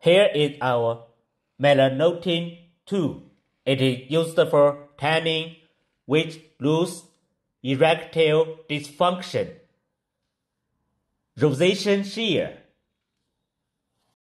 Here is our melanotin 2. It is used for tanning, weight loss, erectile dysfunction, rosacea shear,